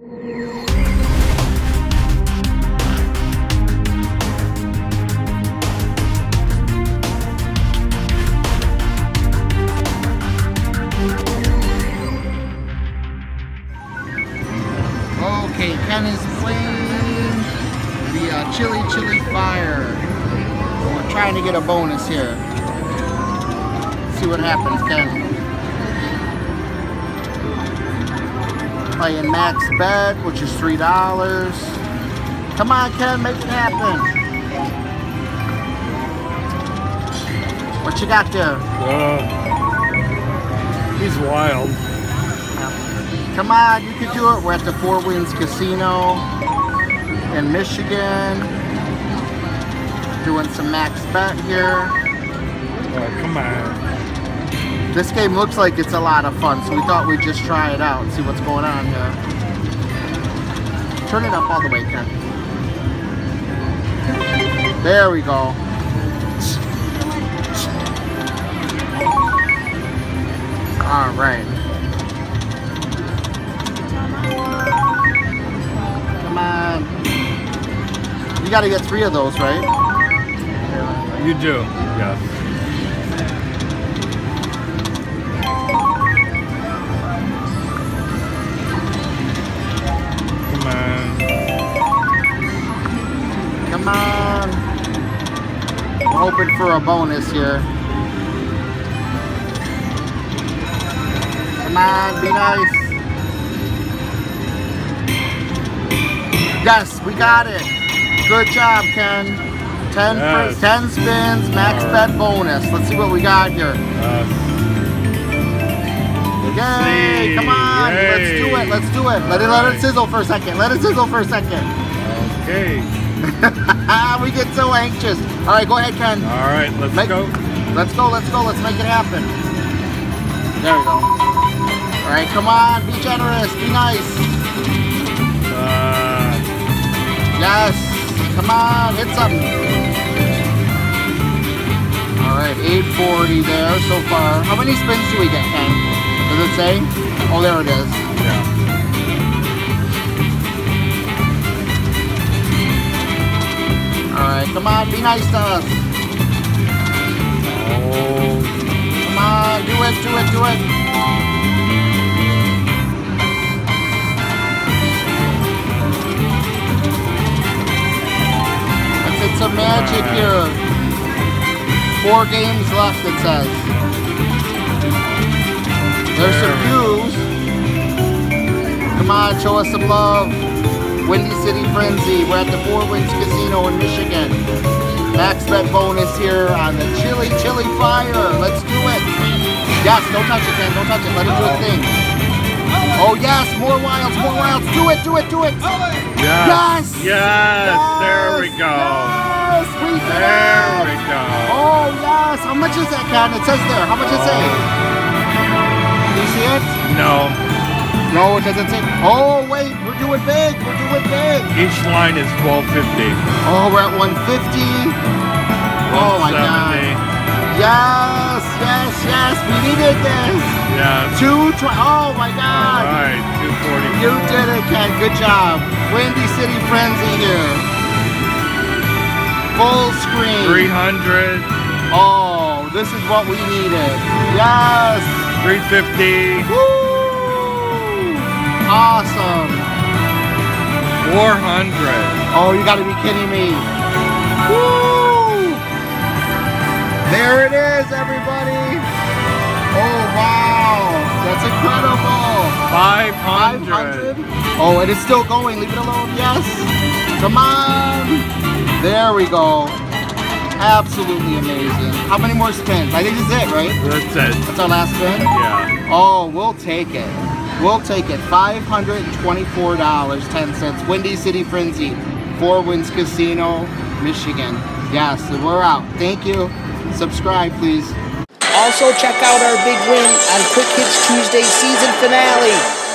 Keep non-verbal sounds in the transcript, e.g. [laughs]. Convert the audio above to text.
Okay, Ken is playing the uh, Chili Chili Fire. We're trying to get a bonus here. See what happens, Ken. Playing max bet, which is $3. Come on, Ken, make it happen. What you got there? Uh, he's wild. Come on, you can do it. We're at the Four Winds Casino in Michigan. Doing some max bet here. Oh, come on. This game looks like it's a lot of fun, so we thought we'd just try it out and see what's going on here. Turn it up all the way, Ken. There we go. All right. Come on. You got to get three of those, right? You do. Yes. Come on. Come on. We're hoping for a bonus here. Come on, be nice. Yes, we got it. Good job, Ken. 10, Yes. fr- 10 spins, max right. bet bonus. Let's see what we got here. Uh, Yay, see. come on. Let's do it. Let's do it. Let it let it sizzle for a second. Let it sizzle for a second. okay. [laughs] we get so anxious. All right, go ahead, Ken. All right. Let's Make- go. Let's go, let's go, let's make it happen. There we go. All right, come on, be generous, be nice. Uh, Yes, come on, hit something. All right, 840 there so far. How many spins do we get, Ken? Does it say? Oh, there it is. Come on, be nice to us. Oh. Come on, do it, do it, do it. Let's hit some magic here. Four games left, it says. There's some views. Come on, show us some love. Windy City Frenzy. We're at the Four Winds Casino in Michigan. Max bet bonus here on the Chili Chili Fire. Let's do it. Yes, don't touch it, man. Don't touch it. Let it do its thing. Oh, yes. More wilds, more wilds. Do it, do it, do it. Yes. Yes. Yes. There we go. Yes, we did There it. we go. Oh, yes. How much is that, Ken? It says there. How much does it? Do you see it? No. No, it doesn't say. Oh, wait. We're doing big. We're doing big. Each line is 1250. Oh, we're at 150. Oh, my God. 170. Yes, yes, yes. We needed this. Yes. Two Oh, my God. right. 240. You did it, Ken. Good job. Windy City Frenzy here. Full screen. 300. Oh, this is what we needed. Yes. 350. Woo! Awesome. 400. Oh, you gotta be kidding me. Woo! There it is, everybody. Oh, wow. That's incredible. 500. 500. Oh, and it's still going. Leave it alone. Yes. Come on. There we go. Absolutely amazing. How many more spins? I think this is it, right? That's it. That's our last spin? Yeah. Oh, we'll take it. We'll take it. $524.10. Windy City Frenzy. Four Winds Casino, Michigan. Yes, we're out. Thank you. Subscribe, please. Also, check out our big win on Quick Hits Tuesday season finale.